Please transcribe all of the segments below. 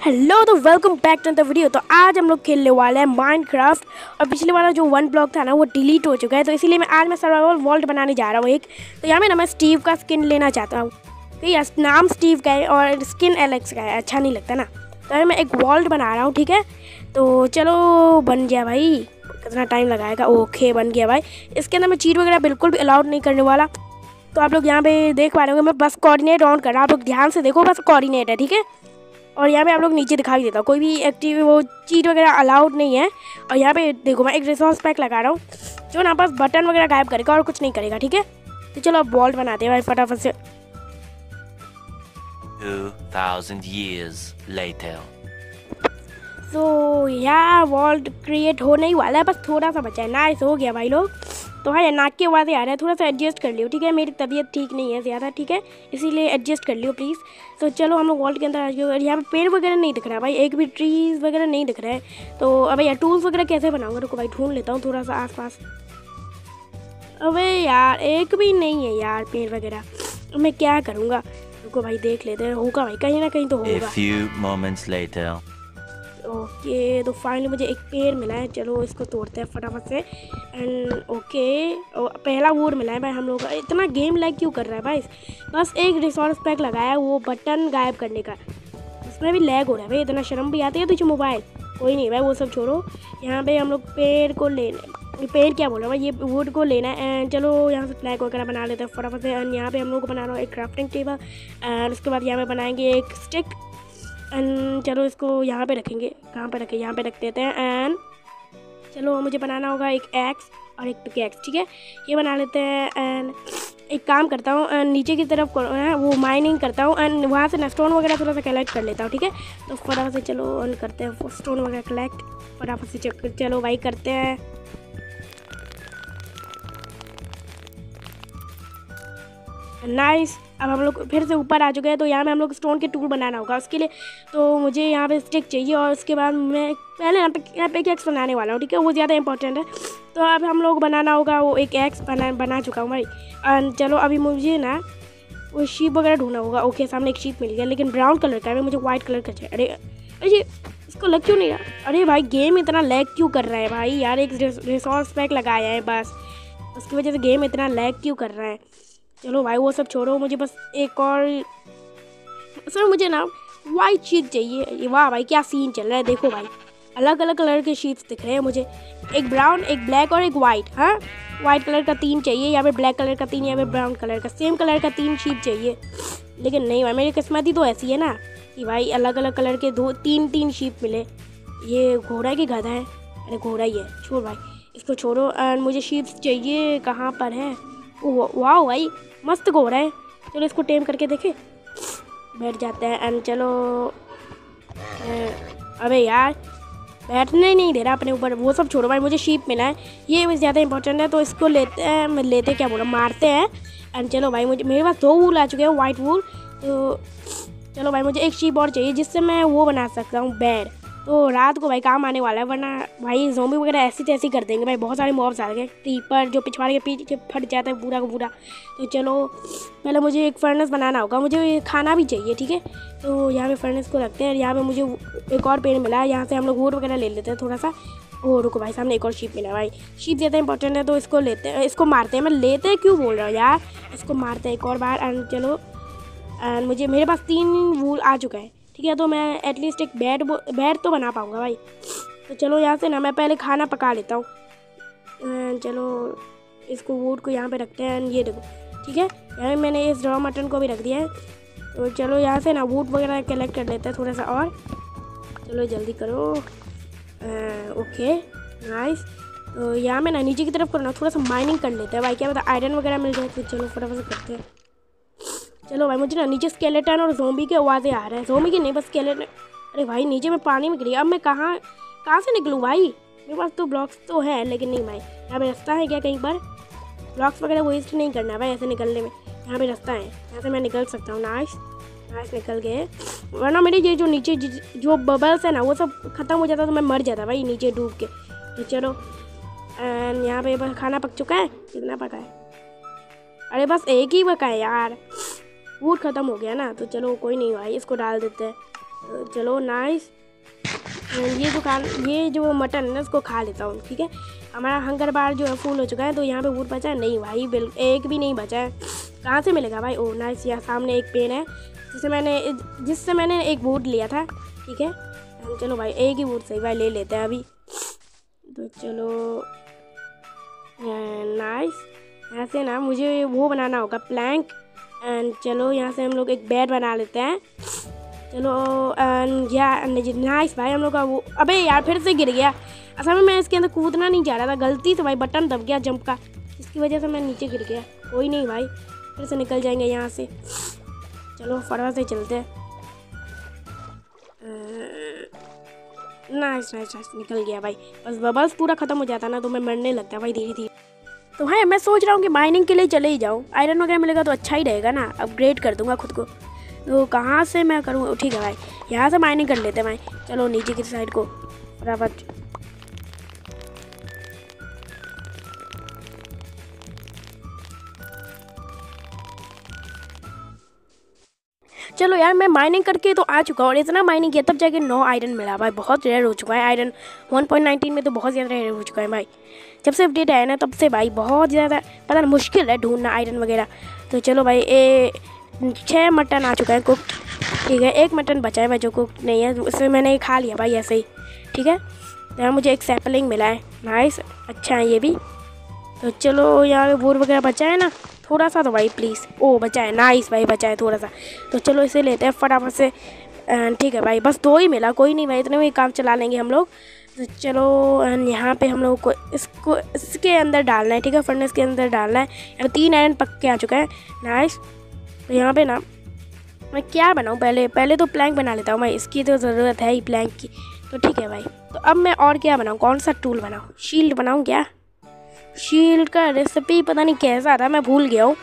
Hello तो welcome back to the video तो आज हम लोग खेलने वाले हैं माइनक्राफ्ट और पिछले वाला जो वन ब्लॉक था ना, वो डिलीट हो चुका है। तो इसीलिए मैं आज मैं सर्वाइवल वॉल्ट बनाने जा रहा हूँ एक। तो यहाँ में ना मैं स्टीव का स्किन लेना चाहता हूँ। ठीक है नाम स्टीव का है और स्किन एलेक्स का है। अच्छा नहीं लगता ना। तो मैं एक वॉल्ट बना रहा हूँ, ठीक है? तो चलो, बन गया भाई। कितना टाइम लगाएगा? ओके बन गया भाई। इसके अंदर मैं चीट वगैरह बिल्कुल भी अलाउड नहीं करने वाला। तो आप लोग यहाँ पे देख पा रहे होंगे, मैं बस कोऑर्डिनेट ऑन कर रहा हूँ। आप लोग ध्यान से देखो, बस कोऑर्डिनेट है, ठीक है? और यहाँ पे आप लोग नीचे दिखाई देता कोई भी एक्टिव वो चीट वगैरह अलाउड नहीं है। और यहाँ पे देखो मैं एक रिसोर्स पैक लगा रहा हूँ जो ना बस बटन वगैरह गायब करेगा और कुछ नहीं करेगा ठीक है? तो चलो अब वॉल्ट बनाते हैं भाई फटाफट से। 2000 years later. तो यहाँ वॉल्ट क्रिएट होने ही वाला है बस थोड़ा सा बचा है। नाइस हो गया भाई लोग। तो भाई नाक की आवाज़ें आ रहा है थोड़ा सा एडजस्ट कर लियो ठीक है? मेरी तबीयत ठीक नहीं है ज़्यादा ठीक है? इसीलिए एडजस्ट कर लियो प्लीज़ तो चलो हम लोग वॉल्ट के अंदर आ गए और यहाँ पे पेड़ वगैरह नहीं दिख रहा है भाई एक भी ट्रीज वगैरह नहीं दिख रहा है। तो अब यार टूल्स वगैरह कैसे बनाऊँगा रुको भाई ढूंढ लेता हूँ थोड़ा सा आसपास। अबे यार एक भी नहीं है यार पेड़ वगैरह। मैं क्या करूँगा? रुको भाई देख लेते हैं होगा भाई कहीं ना कहीं तो होगा. ओके तो फाइनली मुझे एक पेड़ मिला है। चलो इसको तोड़ते हैं फटाफट से। एंड ओके पहला वुड मिला है भाई हम लोग इतना गेम लैग क्यों कर रहा है भाई? बस एक रिसोर्स पैक लगाया वो बटन गायब करने का। उसमें भी लैग हो रहा है भाई, इतना शर्म भी आती है तुझे मोबाइल कोई नहीं भाई, वो सब छोड़ो। यहाँ पे हम लोग पेड़ को लेने, पेड़ क्या बोल रहा है भाई? ये वुड को लेना है। एंड चलो यहाँ से फ्लैग वगैरह बना लेते हैं फटाफट से। एंड यहाँ पे हम लोग बना रहा है एक क्राफ्टिंग टेबल एंड उसके बाद यहाँ पे बनाएँगे एक स्टिक एंड चलो इसको यहाँ पे रखेंगे। कहाँ पे रखें? यहाँ पे रख देते हैं। एंड चलो मुझे बनाना होगा एक एक्स और एक पिकेक्स ठीक है? ये बना लेते हैं। एंड एक काम करता हूँ एंड नीचे की तरफ़ वो माइनिंग करता हूँ। एंड वहाँ से ना स्टोन वगैरह थोड़ा सा कलेक्ट कर लेता हूँ, ठीक है? तो फटाफट से चलो ऑन करते हैं। स्टोन वगैरह कलेक्ट फटाफट से चलो भाई करते हैं। नाइस, अब हम लोग फिर से ऊपर आ चुके हैं तो यहाँ में हम लोग स्टोन के टूल बनाना होगा उसके लिए। तो मुझे यहाँ पे स्टिक चाहिए और उसके बाद मैं पहले यहाँ पे यहाँ पे एक एक्स बनाने वाला हूँ, ठीक है? वो ज़्यादा इंपॉर्टेंट है। तो अब हम लोग बनाना होगा, वो एक एक्स बना बना चुका हूँ भाई। चलो अभी मुझे ना वो शीप वगैरह ढूंढना होगा। ओके सामने एक शीप मिल गया, लेकिन ब्राउन कलर का है मुझे वाइट कलर का चाहिए। अरे अरे, इसको लग क्यों नहीं रहा? अरे भाई गेम इतना लैग क्यों कर रहा है भाई? यार, एक रिसोर्स पैक लगाया है, बस। उसकी वजह से गेम इतना लैग क्यों कर रहा है? चलो भाई, वो सब छोड़ो, मुझे बस एक और सर, मुझे ना वाइट शीट चाहिए। वाह भाई, क्या सीन चल रहा है? देखो भाई अलग अलग कलर के शीट्स दिख रहे हैं मुझे। एक ब्राउन एक ब्लैक और एक वाइट हाँ? वाइट कलर का तीन चाहिए या फिर ब्लैक कलर का तीन या फिर ब्राउन कलर का सेम कलर का तीन शीट चाहिए। लेकिन नहीं भाई, मेरी किस्मत ही तो ऐसी है ना कि भाई अलग अलग कलर के दो तीन तीन शीट मिले। ये घोड़ा कि गधा है। अरे, घोड़ा ही है। छोड़ भाई, इसको छोड़ो। एंड मुझे शीट्स चाहिए कहाँ पर है? वाह भाई मस्त घोड़ा है। चलो इसको टेम करके देखे। बैठ जाते हैं एंड चलो अबे यार, बैठने नहीं दे रहा अपने ऊपर। वो सब छोड़ो भाई, मुझे शीप मिला है। ये ज़्यादा इंपॉर्टेंट है तो इसको लेते हैं लेते क्या बोला, मारते हैं। एंड चलो भाई, मुझे, मेरे पास दो वूल आ चुके हैं वाइट वूल तो चलो भाई, मुझे एक शीप और चाहिए, जिससे मैं वो बना सकता हूँ बेड तो रात को भाई काम आने वाला है, वरना भाई जोम्बी वगैरह ऐसी तैसी कर देंगे भाई। बहुत सारे मॉब्स आ गए क्रीपर जो पिछवाड़े के पीछे फट जाता है पूरा का पूरा तो चलो, पहले मुझे एक फर्नेस बनाना होगा, मुझे खाना भी चाहिए, ठीक है? तो यहाँ पे फर्नेस को रखते हैं, और यहाँ पे मुझे एक और पेड़ मिला है, यहाँ से हम लोग वोट वगैरह ले लेते हैं थोड़ा सा ओ, रुको भाई सामने एक और शीप मिला भाई। शीप ज़्यादा इंपॉर्टेंट है तो इसको लेते हैं, इसको मारते हैं। मैं लेते क्यों बोल रहा हूँ यार? इसको मारते हैं एक और बार एंड चलो एंड मुझे, मेरे पास तीन वूल आ चुका है। ठीक है तो मैं एटलीस्ट एक बेड बेड तो बना पाऊँगा भाई। तो चलो यहाँ से ना मैं पहले खाना पका लेता हूँ। चलो इसको वूड को यहाँ पे रखते हैं। ये देखो ठीक है? यहाँ मैंने इस रॉ मटन को भी रख दिया है। तो चलो यहाँ से ना वूड वगैरह कलेक्ट कर लेते हैं थोड़ा सा और। चलो जल्दी करो। अ, ओके नाइस तो यहाँ में ना नीचे की तरफ़ करो ना थोड़ा सा माइनिंग कर लेते हैं। भाई क्या पता आयरन वगैरह मिल जाए तो चलो फटाफट करते हैं। चलो भाई, मुझे ना नीचे स्केलेटन और जोम्बी के आवाज़ें आ रहे हैं। जोम्बी की नहीं, बस स्केलेटन अरे भाई, नीचे मैं पानी में गिरी अब मैं कहाँ कहाँ से निकलूँ भाई? मेरे पास तो ब्लॉक्स तो है, लेकिन नहीं भाई। यहाँ पे रास्ता है क्या कहीं पर? ब्लॉक्स वगैरह वेस्ट नहीं करना है भाई, ऐसे निकलने में। यहाँ पे रास्ता है। यहाँ से मैं निकल सकता हूँ। नाइस नाइस निकल गए। वरना मेरे ये जो नीचे जो बबल्स है ना, वो सब खत्म हो जाता तो मैं मर जाता भाई, नीचे डूब के। तो चलो। यहाँ पे बस खाना पक चुका है। कितना पका है? अरे बस एक ही पका है यार। वूड ख़त्म हो गया ना तो चलो कोई नहीं भाई, इसको डाल देते हैं। तो चलो नाइस ये जो खान ये जो मटन है ना उसको खा लेता हूँ, ठीक है? हमारा हंगर बार जो है फुल हो चुका है तो यहाँ पे वुड बचा है? नहीं भाई, बिल, एक भी नहीं बचा है। कहाँ से मिलेगा भाई? ओ नाइस यहाँ सामने एक पेन है, जिससे मैंने जिससे मैंने एक वुड लिया था, ठीक है? चलो भाई, एक ही वुड सही, भाई, ले लेते हैं अभी। तो चलो नाइस यहाँ से ना, मुझे वो बनाना होगा प्लैंक एंड चलो यहाँ से हम लोग एक बेड बना लेते हैं। चलो, एंड यार नाइस भाई हम लोग का वो, अबे यार फिर से गिर गया। असल में मैं इसके अंदर कूदना नहीं चाह रहा था, गलती से भाई, बटन दब गया जंप का। इसकी वजह से मैं नीचे गिर गया। कोई नहीं भाई, फिर से निकल जाएँगे यहाँ से। चलो, फटाफट से चलते हैं। नाइस नाइस नाइस निकल गया भाई। बस बबल्स पूरा ख़त्म हो जाता ना तो मैं मरने लगता भाई धीरे धीरे तो भाई मैं सोच रहा हूँ कि माइनिंग के लिए चले ही जाऊँ। आयरन वगैरह मिलेगा तो अच्छा ही रहेगा ना। अपग्रेड कर दूँगा खुद को। तो कहाँ से मैं करूँ? ठीक है भाई। यहाँ से माइनिंग कर लेते हैं भाई। चलो नीचे की साइड को। फटाफट चलो यार, मैं माइनिंग करके तो आ चुका हूँ और इतना माइनिंग किया, तब जाके नौ आयरन मिला भाई। बहुत रेयर हो चुका है आयरन 1.19 में तो बहुत ज़्यादा रेयर हो चुका है भाई। जब से अपडेट आया ना, तब से भाई बहुत ज़्यादा, पता नहीं, मुश्किल है ढूंढना आयरन वगैरह। तो चलो भाई, ए छः मटन आ चुका है कुकड ठीक है, एक मटन बचा है भाई जो कुक नहीं है। उसमें मैंने खा लिया भाई ऐसे ही। ठीक है? यहाँ मुझे एक सैपलिंग मिला है। नाइस अच्छा है ये भी। तो चलो यार, बोर वगैरह बचा है ना? थोड़ा सा तो भाई प्लीज़ ओ बचा है नाइस भाई बचा है थोड़ा सा. तो चलो इसे लेते हैं फटाफट से. ठीक है भाई, बस दो ही मिला. कोई नहीं भाई, इतने में काम चला लेंगे हम लोग. तो चलो यहाँ पे हम लोग को इसको, इसके अंदर डालना है, ठीक है? फर्नेस के अंदर डालना है. यहाँ तीन आयरन पक के आ चुका है. नाइस तो यहाँ पे ना, मैं क्या बनाऊँ? पहले पहले तो प्लैंक बना लेता हूँ भाई. इसकी तो ज़रूरत है ही प्लैंक की. तो ठीक है भाई. तो अब मैं और क्या बनाऊँ? कौन सा टूल बनाऊँ? शील्ड बनाऊँ क्या? शील्ड का रेसिपी पता नहीं कैसा था, मैं भूल गया हूँ।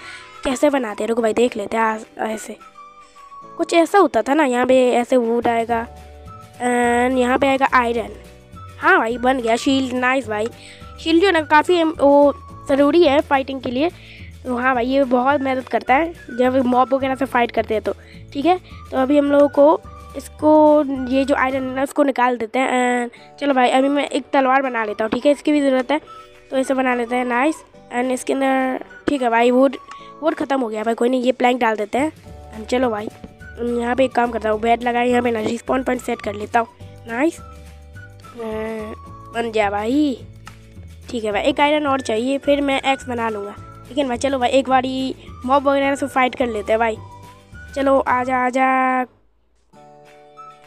कैसे बनाते हैं? रुको भाई, देख लेते हैं ऐसे। कुछ ऐसा होता था ना, यहाँ पे ऐसे वूड आएगा एंड यहाँ पे आएगा आयरन हाँ भाई, बन गया शील्ड नाइस भाई। शील्ड जो ना, काफ़ी वो ज़रूरी है फाइटिंग के लिए। तो हाँ भाई, ये बहुत मदद करता है, जब मॉब वगैरह से फाइट करते हैं तो ठीक है? तो अभी हम लोगों को इसको, ये जो आयरन है ना उसको निकाल देते हैं चलो भाई, अभी मैं एक तलवार बना लेता हूँ, ठीक है? इसकी भी ज़रूरत है। तो इसे बना लेते हैं नाइस एंड इसके अंदर, ठीक है भाई वुड वुड ख़त्म हो गया भाई, कोई नहीं, ये प्लैंक डाल देते हैं. एंड चलो भाई यहाँ पे एक काम करता हूँ बेड लगाए, यहाँ पे ना रिस्पॉन पॉइंट सेट कर लेता हूँ. नाइस बन गया भाई. ठीक है भाई, एक आयरन और चाहिए, फिर मैं एक्स बना लूँगा. है भाई, चलो भाई, एक बार ही मॉब वगैरह से फाइट कर लेते हैं भाई. चलो, आजा आजा.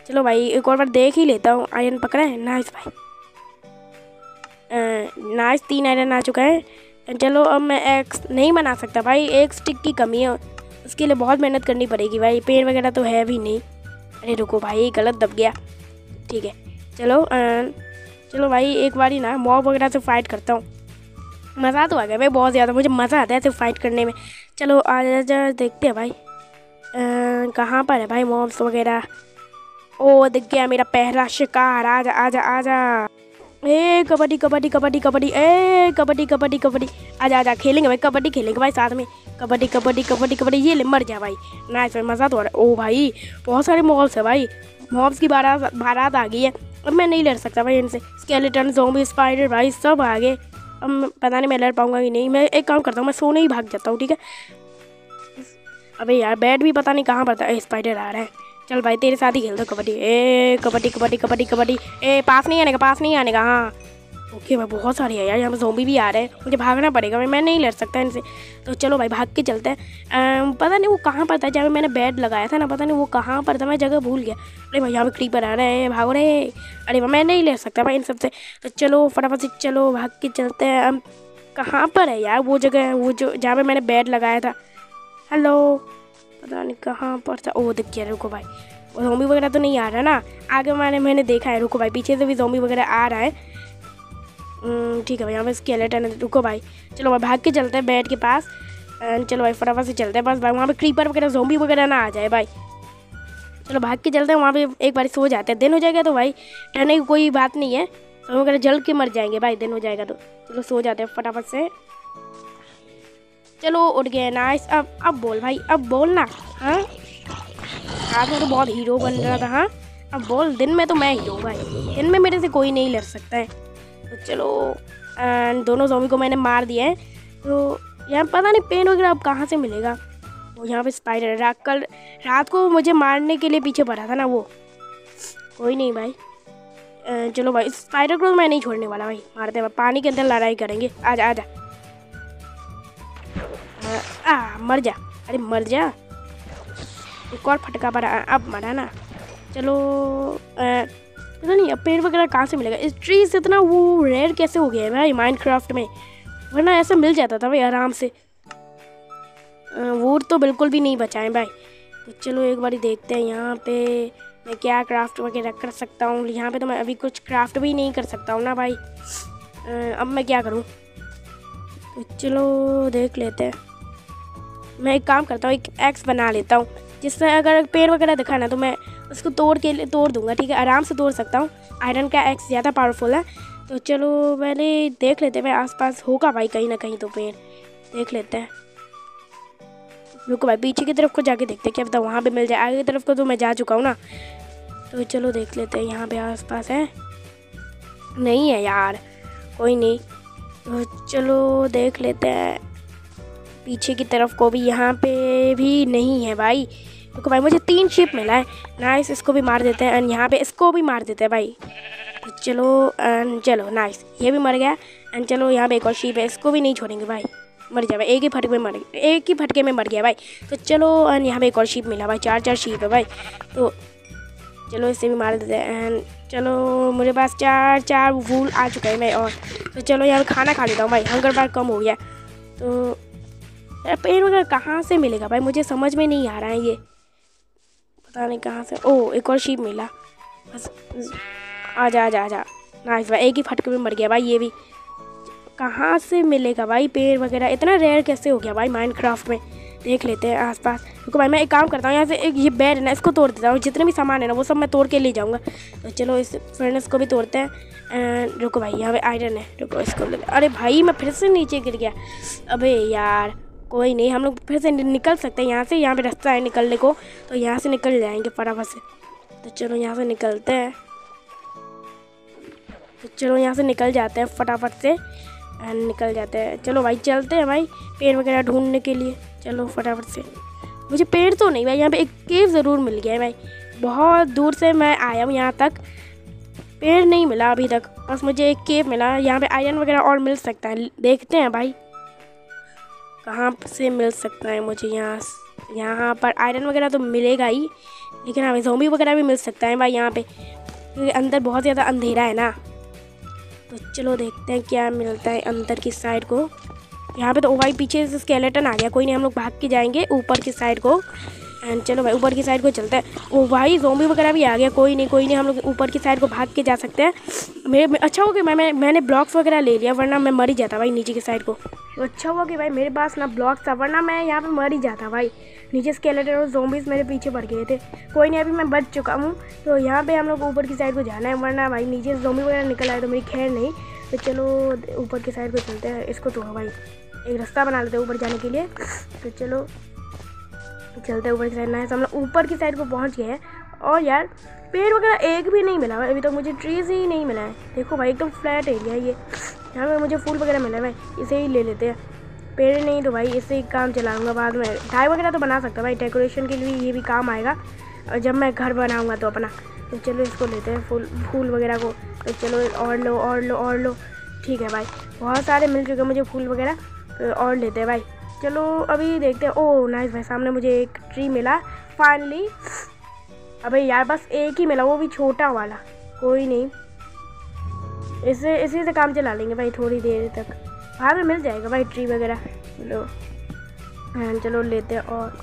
चलो भाई, एक और बार देख ही लेता हूँ आयरन पकड़ा है? नाइस भाई. नाइस तीन आयरन आ चुका है। चलो अब मैं एक्स नहीं बना सकता भाई, एक स्टिक की कमी है। उसके लिए बहुत मेहनत करनी पड़ेगी भाई, पेड़ वगैरह तो है भी नहीं। अरे रुको भाई, गलत दब गया। ठीक है, चलो चलो भाई, एक बार ही ना मॉब वगैरह से फाइट करता हूँ। मज़ा तो आ गया भाई, बहुत ज़्यादा, मुझे मज़ा आता है ऐसे फाइट करने में। चलो, आ, जा देखते हैं भाई। कहाँ पर है भाई मॉब्स वगैरह? ओ, दिख गया मेरा पहला शिकार आजा आजा आजा ए, कबड्डी कबड्डी कबड्डी कबड्डी, ए, कबड्डी कबड्डी कबड्डी। आजा आजा, खेलेंगे भाई, कबड्डी खेलेंगे भाई साथ में। कबड्डी कबड्डी कबड्डी कबड्डी, ये ले, मर जा भाई। नाइस भाई, मज़ा तो आ रहा है। ओ भाई, बहुत सारे मॉल्स है भाई। मॉब्स की बारात बारात आ गई है। अब मैं नहीं लड़ सकता भाई इनसे। स्केलेटन जोम्बी स्पाइडर भाई, सब आ गए। अब पता नहीं मैं लड़ पाऊँगा कि नहीं। मैं एक काम करता हूँ, मैं सोने ही भाग जाता हूँ, ठीक है? अबे यार, बैट भी पता नहीं कहाँ पर था। स्पाइडर आ रहा है। चल भाई, तेरे साथ ही खेल दो कबड्डी। ए, कबड्डी कबड्डी कबड्डी कबड्डी। ए, पास नहीं आने का, पास नहीं आने का हाँ। ओके, भाई, बहुत सारे है यार, यहाँ पर जोम्बी भी आ रहे हैं। मुझे भागना पड़ेगा, भाई, मैं नहीं लड़ सकता इनसे। तो चलो भाई, भाग के चलते हैं। पता नहीं वो कहाँ पर था, जहाँ मैंने बेड लगाया था ना, पता नहीं वो कहाँ पर था, मैं जगह भूल गया। अरे भाई, यहाँ पे क्रीपर आ रहे हैं, भागो रहे अरे भाई, मैं नहीं ले सकता भाई इन सबसे। तो चलो, फटाफट से चलो, भाग के चलते हैं। अब कहाँ पर है यार वो जगह, वो जो, जहाँ पर मैंने बेड लगाया था? हेलो पता नहीं कहाँ पर था। ओ दिख गया रुको भाई। जोम्बी वगैरह तो नहीं आ रहा ना? आगे मैंने मैंने देखा है, रुको भाई। पीछे से भी जोम्बी वगैरह आ रहा है। ठीक है भाई, यहाँ पे स्केलेटन है। रुको भाई। चलो भाई, भाग के चलते हैं बेड के पास। चलो भाई, फटाफट से चलते हैं। बस भाई, वहाँ पे क्रीपर वगैरह जोम्बी वगैरह ना आ जाए भाई। चलो भाग के चलते हैं। वहाँ पे एक बार सो जाते हैं। दिन हो जाएगा तो भाई ठहरने की कोई बात नहीं है। वगैरह जल के मर जाएँगे भाई, दिन हो जाएगा तो। चलो सो जाते हैं फटाफट से। चलो उठ गए नाइस अब अब बोल भाई अब बोल ना हाँ? में तो बहुत हीरो बन रहा था हाँ? अब बोल दिन में तो मैं हीरो भाई। दिन में मेरे से कोई नहीं लड़ सकता है। तो चलो एंड दोनों जोमी को मैंने मार दिया है। तो यहाँ पता नहीं पेन वगैरह अब कहाँ से मिलेगा। वो यहाँ पे स्पाइडर रात कल रात को मुझे मारने के लिए पीछे पड़ा था ना वो। कोई नहीं भाई। अ, चलो भाई स्पाइडर को तो मैं नहीं छोड़ने वाला भाई। मारते हैं पानी के अंदर लड़ाई करेंगे। आजा आजा। अ, आ, मर जा। अरे, मर जा। एक और फटका पड़ा। अब मरा ना। चलो पता नहीं, अब पेड़ वगैरह कहाँ से मिलेगा? इस ट्री से इतना वो रेयर कैसे हो गया है भाई माइनक्राफ्ट में? वरना ऐसा मिल जाता था भाई आराम से। वुड तो बिल्कुल भी नहीं बचाए भाई। तो चलो, एक बार देखते हैं यहाँ पे मैं क्या क्राफ्ट वगैरह कर सकता हूँ। यहाँ पे तो मैं अभी कुछ क्राफ्ट भी नहीं कर सकता हूँ ना भाई। अब मैं क्या करूँ? तो चलो, देख लेते हैं। मैं एक काम करता हूँ, एक एक्स बना लेता हूँ जिससे अगर पेड़ वगैरह दिखा ना तो मैं उसको तोड़ के तोड़ दूँगा, ठीक है? आराम से तोड़ सकता हूँ। आयरन का एक्स ज़्यादा पावरफुल है। तो चलो, पहले देख लेते हैं भाई आसपास होगा भाई कहीं ना कहीं तो पेड़। देख लेते हैं। रुको भाई, पीछे की तरफ़ को जाके देखते हैं, क्या पता वहाँ पे मिल जाए। आगे की तरफ़ को तो मैं जा चुका हूँ ना। तो चलो देख लेते हैं, यहाँ पे आसपास है। नहीं है यार, कोई नहीं। तो चलो देख लेते हैं। पीछे की तरफ़ को भी यहाँ पे भी नहीं है भाई। रुको भाई, मुझे तीन शिप मिला है। नाइस इसको भी मार देते हैं। एंड यहाँ पे इसको भी मार देते हैं भाई। तो चलो एंड चलो नाइस ये भी मर गया। एंड चलो, यहाँ पे एक और शिप है। इसको भी नहीं छोड़ेंगे भाई। मर गया भाई। एक ही फटके में मर गया। एक ही फटके में मर गया भाई। तो चलो एंड यहाँ पे एक और शीप मिला भाई। चार चार शीप है भाई। तो चलो, इसे भी मार देते हैं। एंड चलो, मेरे पास चार चार वूल आ चुका है मैं और तो चलो, यहाँ खाना खा लेता हूँ भाई। हंगर बार कम हो गया। तो पेड़ वगैरह कहाँ से मिलेगा भाई? मुझे समझ में नहीं आ रहा है ये। पता नहीं कहाँ से। ओ एक और शीप मिला। बस आ जा आ जा आ जा नाइस भाई, एक ही फटके में मर गया भाई, ये भी। कहाँ से मिलेगा भाई पेड़ वगैरह? इतना रेयर कैसे हो गया भाई माइनक्राफ्ट में? देख लेते हैं आसपास। रुको भाई, मैं एक काम करता हूँ, यहाँ से एक ये बेड है ना, इसको तोड़ देता हूँ। जितने भी सामान है ना, वो सब मैं तोड़ के ले जाऊँगा। तो चलो, इस फर्नेस को भी तोड़ते हैं। रुको भाई, यहाँ पे आयरन है। रुको, इसको अरे भाई, मैं फिर से नीचे गिर गया। अबे यार कोई नहीं, हम लोग फिर से निकल सकते हैं यहाँ से, यहाँ पे रास्ता है निकलने को तो यहाँ से निकल जाएँगे फटाफट से। तो चलो यहाँ से निकलते हैं। तो चलो यहाँ से निकल जाते हैं फटाफट से, एंड निकल जाते हैं। चलो भाई चलते हैं भाई, पेड़ वगैरह ढूँढने के लिए। चलो फटाफट से। मुझे पेड़ तो नहीं भाई, यहाँ पे एक केव ज़रूर मिल गया है भाई। बहुत दूर से मैं आया हूँ यहाँ तक। पेड़ नहीं मिला अभी तक, बस मुझे एक केव मिला। यहाँ पे आयरन वगैरह और मिल सकता है। देखते हैं भाई। कहाँ से मिल सकता है मुझे यहाँ यहाँ पर आयरन वगैरह तो मिलेगा ही, लेकिन हमें जोबी वगैरह भी मिल सकता है भाई यहाँ पे, क्योंकि अंदर बहुत ज़्यादा अंधेरा है ना। तो चलो देखते हैं क्या मिलता है अंदर की साइड को। यहाँ पे तो ओ भाई पीछे से स्केलेटन आ गया, कोई नहीं, हम लोग भाग के जाएँगे ऊपर की साइड को। एंड चलो भाई ऊपर की साइड को चलते हैं। ओ भाई जोम्बी वगैरह भी आ गया। कोई नहीं कोई नहीं हम लोग ऊपर की साइड को भाग के जा सकते हैं। मेरे अच्छा हो गया मैं, मैं मैंने ब्लॉक्स वगैरह ले लिया वरना मैं मर ही जाता भाई नीचे की साइड को। तो अच्छा हुआ कि भाई मेरे पास ना ब्लॉक्स था वरना मैं यहाँ पे मर ही जाता भाई। नीचे स्केलेटन और जोम्बीज मेरे पीछे पड़ गए थे। कोई नहीं अभी मैं बच चुका हूँ। तो यहाँ पे हम लोग ऊपर की साइड को जाना है वरना भाई नीचे जोम्बी वगैरह निकल आए तो मेरी खैर नहीं। तो चलो ऊपर की साइड को चलते हैं। इसको तोड़ो भाई। एक रास्ता बना लेते हैं ऊपर जाने के लिए। तो चलो चलते हैं ऊपर की साइड ना हम लोग ऊपर की साइड को पहुँच गए हैं। और यार, पेड़ वगैरह एक भी नहीं मिला अभी तक मुझे ट्रीज ही नहीं मिला है। देखो भाई, एकदम फ्लैट एरिया है ये। यहाँ पर मुझे फूल वगैरह मिला है भाई। इसे ही ले लेते हैं। पेड़ नहीं तो भाई इससे ही काम चलाऊँगा बाद में। ढाई वगैरह तो बना सकता भाई। डेकोरेशन के लिए ये भी काम आएगा। और जब मैं घर बनाऊँगा तो अपना। तो चलो इसको लेते हैं फूल फूल वगैरह को। तो चलो और लो और लो और लो। ठीक है भाई। बहुत सारे मिल चुके हैं मुझे फूल वगैरह। तो और लेते हैं भाई। चलो अभी देखते हैं। ओह नाइस भाई सामने मुझे एक ट्री मिला। फाइनली अबे यार बस एक ही मिला वो भी छोटा वाला। कोई नहीं। इसे इसी से काम चला लेंगे भाई थोड़ी देर तक। बाद में मिल जाएगा भाई ट्री वगैरह। चलो। हाँ, चलो लेते हैं और।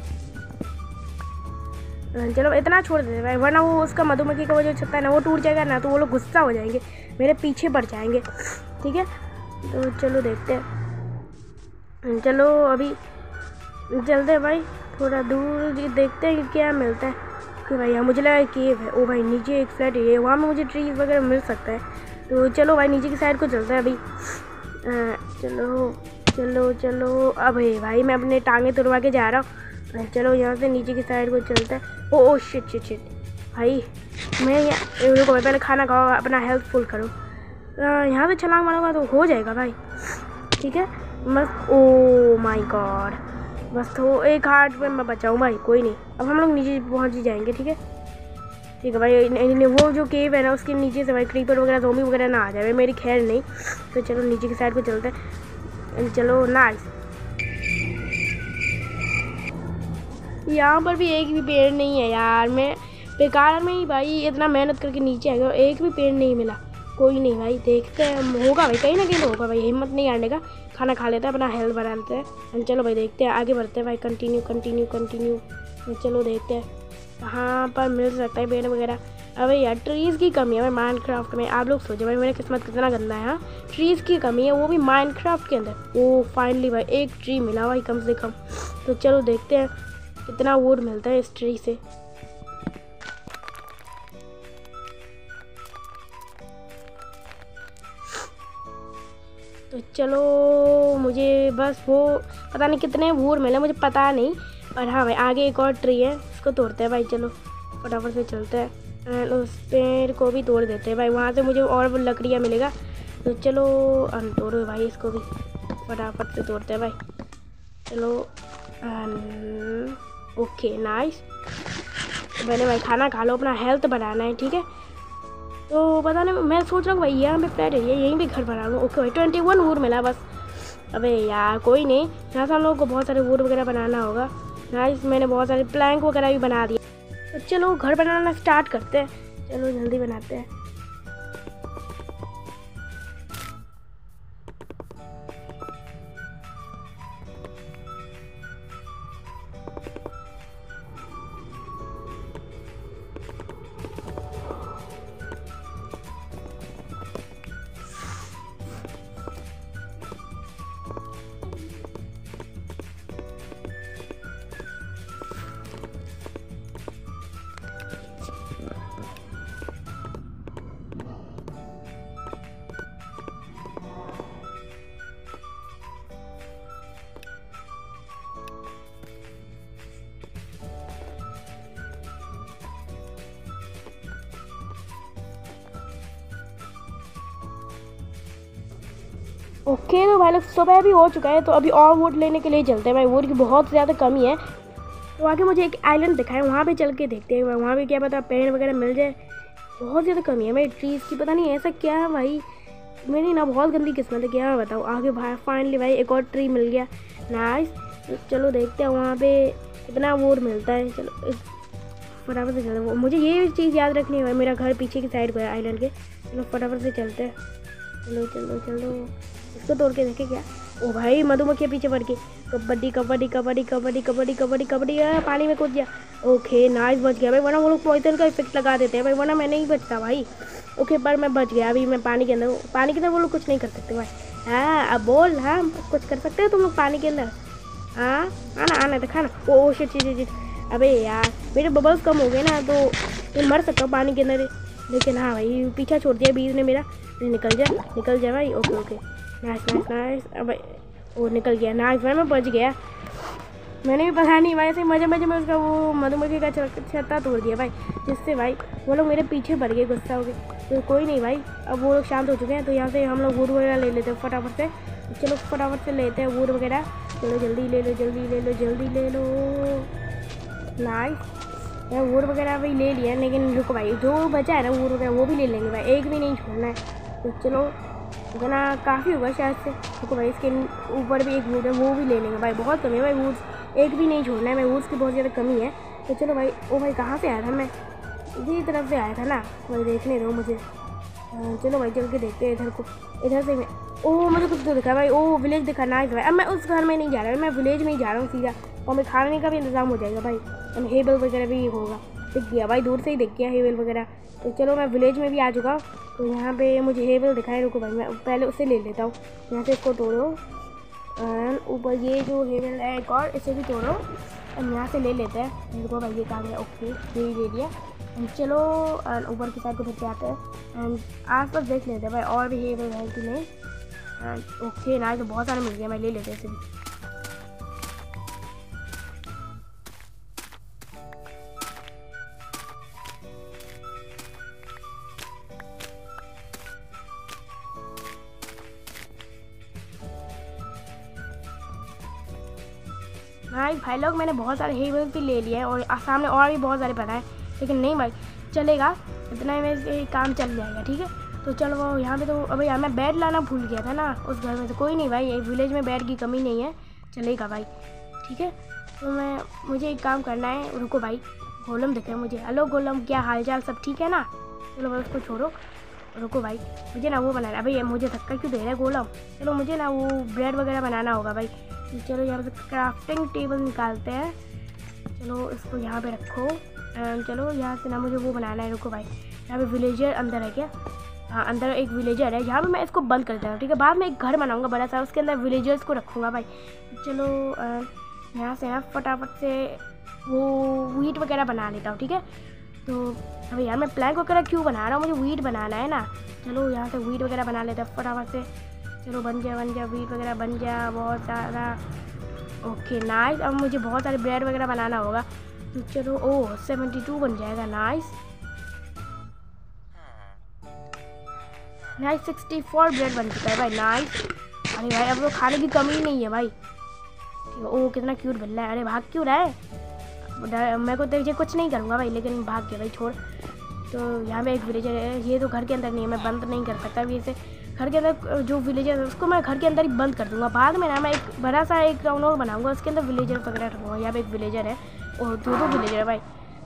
हाँ, चलो इतना छोड़ देते भाई वरना वो उसका मधुमक्खी का वो जो छत्ता है ना वो टूट जाएगा ना तो वो लोग गुस्सा हो जाएँगे। मेरे पीछे पड़ जाएँगे। ठीक है? तो चलो देखते हैं। चलो अभी चलते हैं भाई थोड़ा दूर देखते हैं क्या मिलता है। कि भाई यहाँ मुझे लगा केव है ओ भाई नीचे एक फ्लैट है वहाँ में मुझे ट्रीज वगैरह मिल सकता है। तो चलो भाई नीचे की साइड को चलते हैं अभी। अ, चलो चलो चलो अबे भाई मैं अपने टांगे तुड़वा के जा रहा हूँ। चलो यहाँ से नीचे की साइड को चलता है। Oh oh shit shit shit भाई मैं यहाँ भाई पहले खाना खाओ अपना हेल्थ फुल करो। यहाँ से छलांग मारूँगा तो हो जाएगा भाई। ठीक है? बस ओ माय गॉड बस तो एक हार्ट पे मैं बचाऊँ भाई, कोई नहीं। अब हम लोग नीचे पहुँच ही जाएँगे, ठीक है? ठीक है भाई वो जो केव है ना, उसके नीचे से भाई क्रीपर वगैरह जोमी वगैरह ना आ जाए। मेरी खैर नहीं तो चलो नीचे की साइड को चलते हैं। चलो नाइस यहाँ पर भी एक भी पेड़ नहीं है यार, मैं बेकार में ही भाई, इतना मेहनत करके नीचे आ गया और एक भी पेड़ नहीं मिला। कोई नहीं भाई, देखते हैं। होगा भाई, कहीं ना कहीं तो होगा भाई, हिम्मत नहीं हारने का। खाना खा लेते हैं, अपना हेल्थ बढ़ा लेते हैं चलो भाई, देखते हैं, आगे बढ़ते हैं भाई कंटिन्यू कंटिन्यू कंटिन्यू चलो देखते हैं, कहाँ पर मिल सकता है पेड़ वगैरह। अबे यार ट्रीज़ की कमी है भाई माइनक्राफ्ट में। आप लोग सोचो भाई, मेरा किस्मत कितना गंदा है हाँ? ट्रीज़ की कमी है, वो भी माइनक्राफ्ट के अंदर। ओ फाइनली भाई, एक ट्री मिला भाई, कम से कम। तो चलो देखते हैं, कितना वुड मिलता है इस ट्री से। तो चलो, मुझे बस वो, पता नहीं कितने वूड मिले, मुझे पता नहीं। पर हाँ भाई, आगे एक और ट्री है, उसको तोड़ते हैं भाई, चलो। फटाफट से चलते हैं। And उस पेड़ को भी तोड़ देते हैं भाई, वहाँ से मुझे और लकड़ियाँ मिलेगा। तो चलो, अन तोड़ो भाई इसको भी। फटाफट से तोड़ते हैं भाई। चलो ओके नाइस मैंने भाई खाना खा लो, अपना हेल्थ बढ़ाना है, ठीक है? तो पता नहीं, मैं सोच रहा हूँ भाई यहाँ पे फ्लैट एरिया, यहीं पे घर बना लूँ। ओके भाई ट्वेंटी वन वूड मिला बस। अबे यार, कोई नहीं। यहाँ से हम लोगों को बहुत सारे वूड वगैरह बनाना होगा। नाइस मैंने बहुत सारे प्लैंक वगैरह भी बना दिए। तो चलो, घर बनाना स्टार्ट करते हैं। चलो, जल्दी बनाते हैं। ओके तो भाई लोग, सुबह भी हो चुका है तो अभी और वोट लेने के लिए चलते हैं। भाई वोट की बहुत ज़्यादा कमी है। तो आगे मुझे एक आइलैंड दिखाए, वहाँ पे चल के देखते हैं। भाई वहाँ पे क्या पता पेड़ वगैरह मिल जाए। बहुत ज़्यादा कमी है भाई ट्रीज़ की पता नहीं ऐसा क्या है भाई। मेरी ना बहुत गंदी किस्मत है, क्या बताऊँ। आगे भाई फाइनली भाई एक और ट्री मिल गया। नाइस चलो देखते हैं वहाँ पे कितना वोट मिलता है। चलो फटाफट से चलो मुझे ये चीज़ याद रखनी है मेरा घर पीछे की साइड को है आइलैंड के। चलो फटाफट से चलते हैं। चलो चलो चलो। इसको तोड़ के देखे क्या? ओ भाई, मधुमक्खियाँ पीछे पड़ के। कबड्डी कबड्डी कबड्डी कबड्डी कबड्डी कबड्डी कबड्डी पानी में कूद गया। ओके नाइस बच गया। भाई, वरना वो लोग पॉइजन का इफ़ेक्ट लगा देते हैं। भाई, वरना मैं नहीं बचता भाई। ओके, पर मैं बच गया। अभी मैं पानी के अंदर पानी के अंदर वो लोग कुछ नहीं कर सकते भाई। हाँ अब बोल हाँ कुछ कर सकते हो तुम लोग पानी के अंदर? हाँ आना आना दिखा ना ओ शिट शिट शिट अबे यार, मेरे बबल्स कम हो गए ना तो मैं मर सकता हूँ पानी के अंदर। लेकिन हाँ भाई, पीछा छोड़ दिया बीज ने मेरा। निकल जा निकल जा भाई। Okay okay. Nice nice nice अब वो निकल गया। नाइस भाई मैं बच गया। मैंने भी पता नहीं, भाई, ऐसे मज़े मज़े में उसका वो मधुमक्खी का छत्ता तोड़ दिया, भाई, जिससे, भाई, वो लोग मेरे पीछे भर गए, गुस्सा हो गए। तो कोई नहीं, भाई, अब वो लोग शांत हो चुके हैं तो यहाँ से हम लोग वुड वगैरह ले लेते हैं फटाफट से। चलो, फटाफट से लेते हैं वुड वगैरह। चलो, जल्दी ले लो, जल्दी ले लो, जल्दी ले लो। नाइस यार वुड वगैरह भी ले लिया, लेकिन रुको भाई, जो बचा है ना वुड वगैरह, वो भी ले लेंगे भाई, एक भी नहीं छोड़ना है। तो चलो इतना काफ़ी होगा शायद से। रुको भाई, इसके ऊपर भी एक वुड है, वो भी ले लेंगे। भाई, बहुत कमी है भाई वुड्स एक भी नहीं छोड़ना है भाई वुड्स की बहुत ज़्यादा कमी है। तो चलो भाई, ओ भाई, कहाँ से आया था मैं? इसी तरफ़ से आया था ना? भाई, देखने दो मुझे। चलो भाई, चल के देखते हैं इधर को। इधर से मैं ओ, मुझे कुछ तो दिखा भाई। ओ विलेज दिखा नाइस भाई। अब मैं उस घर में नहीं जा रहा, मैं विलेज में ही जा रहा हूँ सीधा। और मैं खाने का भी इंतज़ाम हो जाएगा भाई। हेबल वगैरह भी होगा। दिख गया। भाई दूर से ही दिख गया हेबल वगैरह। तो चलो मैं विलेज में भी आ चुका तो यहाँ पे मुझे हेबल दिखाई रुको भाई, मैं पहले उसे ले लेता हूँ। यहाँ से इसको तोड़ो। एंड ऊपर ये जो हेबल है एक और, इसे भी तोड़ो। और यहाँ से ले लेते हैं। मेरे को भाई, ये काम है। ओके, ये ले लिया And चलो and ऊपर की साइड को फिर आते हैं। एंड आस पास देख लेते हैं भाई, और भी हेबल है कि नहीं। ओके ना तो बहुत सारे मिल गया मैं ले लेते हैं इसे भी। भाई मैंने बहुत सारे हेबल भी ले लिए हैं और सामने और भी बहुत सारे बनाए लेकिन नहीं भाई, चलेगा। इतना ही में काम चल जाएगा, ठीक है? तो चलो वो यहाँ पे तो अभी यहाँ मैं बेड लाना भूल गया था ना, उस घर में तो कोई नहीं भाई विलेज में बेड की कमी नहीं है। चलेगा भाई, ठीक है? तो मैं, मुझे एक काम करना है, रुको भाई गोलम दिखे मुझे। हेलो गोलम क्या हाल चाल सब ठीक है ना? चलो भाई, उसको छोड़ो। रुको भाई, मुझे ना वो बनाना है। भाई मुझे धक्का क्यों दे रहा है गोलम चलो, मुझे ना वो ब्रेड वगैरह बनाना होगा भाई। चलो यहाँ से क्राफ्टिंग टेबल निकालते हैं। चलो इसको यहाँ पे रखो। एंड चलो यहाँ से ना मुझे वो बनाना है, रुको भाई। यहाँ पे विलेजर अंदर है क्या? हाँ अंदर एक विलेजर है। यहाँ पे मैं इसको बंद कर हूँ, ठीक है? बाद में एक घर बनाऊँगा बड़ा सा, उसके अंदर विलेजर्स को रखूँगा भाई। चलो यहाँ से ना फटाफट से वो वीट वगैरह बना लेता हूँ, ठीक है? तो अभी यार, मैं प्लैंक वगैरह क्यों बना रहा हूँ? मुझे वीट बनाना है ना। चलो यहाँ से वीट वगैरह बना लेते हैं फटाफट से। चलो बन गया बन गया वीट वगैरह बन गया, बहुत सारा। ओके नाइस अब मुझे बहुत सारे ब्रेड वगैरह बनाना होगा। तो चलो ओह सेवेंटी टू बन जाएगा nice nice sixty four bread बन चुका है भाई नाइस अरे भाई, अब तो खाने की कमी नहीं है भाई। है ओह कितना क्यूट बन रहा है। अरे, भाग क्यों रहा है? मैं को तुझे कुछ नहीं करूँगा भाई, लेकिन भाग गया भाई, छोड़। तो यहाँ पे एक विलेजर है, ये तो घर के अंदर नहीं है, मैं बंद नहीं कर सकता। अभी इसे घर के अंदर जो विलेजर है, उसको मैं घर के अंदर ही बंद कर दूँगा। बाद में ना मैं एक बड़ा सा एक ग्राउंड और बनाऊँगा, उसके अंदर विलेजर वगैरह रखूँगा यहाँ पे एक विलेजर है, और दो दो विलेजर है भाई।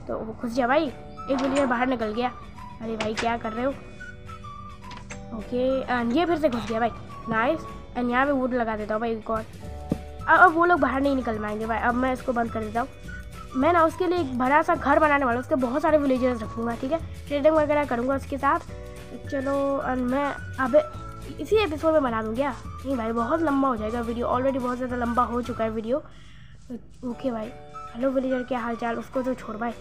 तो वो घुस जा भाई, एक विलेजर बाहर निकल गया। अरे भाई, क्या कर रहे हो? ओके एंड ये फिर से घुस गया भाई। नाइस एंड यहाँ पे वुड लगा देता हूँ भाई, एक और। अब वो लोग बाहर नहीं निकल पाएँगे भाई। अब मैं इसको बंद कर देता हूँ। मैं ना उसके लिए एक बड़ा सा घर बनाने वाला उसके बहुत सारे विलेजर्स रखूँगा, ठीक है? ट्रेडिंग वगैरह करूँगा उसके साथ। चलो मैं, अब इसी एपिसोड में बना दूँ क्या नहीं भाई, बहुत लंबा हो जाएगा वीडियो ऑलरेडी बहुत ज़्यादा लंबा हो चुका है वीडियो तो ओके भाई हेलो विलेजर क्या हाल चाल उसको तो छोड़ भाई।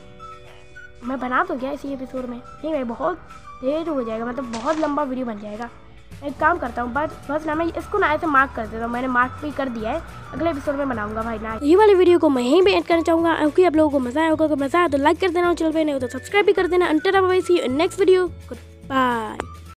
मैं बना दूँ क्या इसी एपिसोड में। नहीं भाई, बहुत देर हो जाएगा मतलब बहुत लंबा वीडियो बन जाएगा। एक काम करता हूँ, बस बस ना, मैं इसको ना ऐसे मार्क कर देता हूँ, मैंने मार्क भी कर दिया है। अगले एपिसोड में बनाऊँगा भाई, ना। ये वाली वीडियो को मैं यहीं पे एड करना चाहूँगा। क्योंकि आप लोगों को मज़ा आया होगा, अगर मज़ा आया तो लाइक कर देना चैनल पे नहीं हो तो सब्सक्राइब भी कर देना। अंटर नेक्स्ट वीडियो बाय